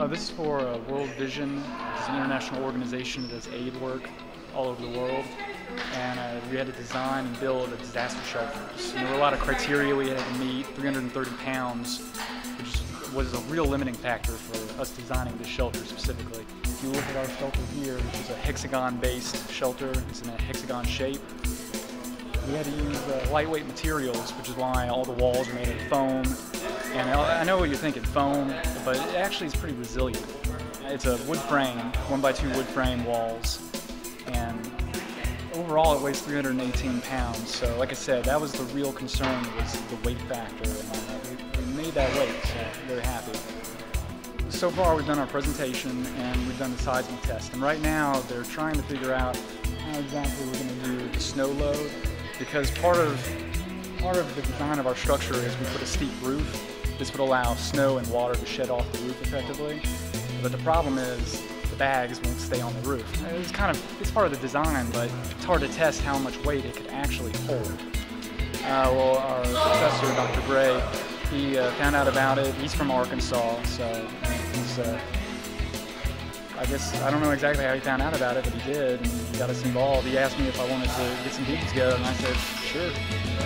Uh, this is for uh, World Vision. It's an international organization that does aid work all over the world. And uh, we had to design and build a disaster shelters. There were a lot of criteria we had to meet, 330 pounds, which was a real limiting factor for us designing this shelter specifically. If you look at our shelter here, which is a hexagon-based shelter, it's in a hexagon shape. We had to use uh, lightweight materials, which is why all the walls are made of foam. And I know what you're thinking, foam, but it actually is pretty resilient. It's a wood frame, one by two wood frame walls, and overall it weighs 318 pounds. So like I said, that was the real concern was the weight factor, and uh, we, we made that weight, so very happy. So far we've done our presentation and we've done the seismic test, and right now they're trying to figure out how exactly we're going to do the snow load because part of part of the design of our structure is we put a steep roof. This would allow snow and water to shed off the roof effectively. But the problem is the bags won't stay on the roof. It's kind of it's part of the design, but it's hard to test how much weight it could actually hold. Uh, well, our professor, Dr. Gray, he uh, found out about it. He's from Arkansas, so he's uh, I guess, I don't know exactly how he found out about it, but he did, and he got us involved. He asked me if I wanted to get some people together, and I said, sure.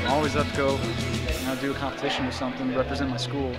I'm always up to go you know, do a competition or something, represent my school.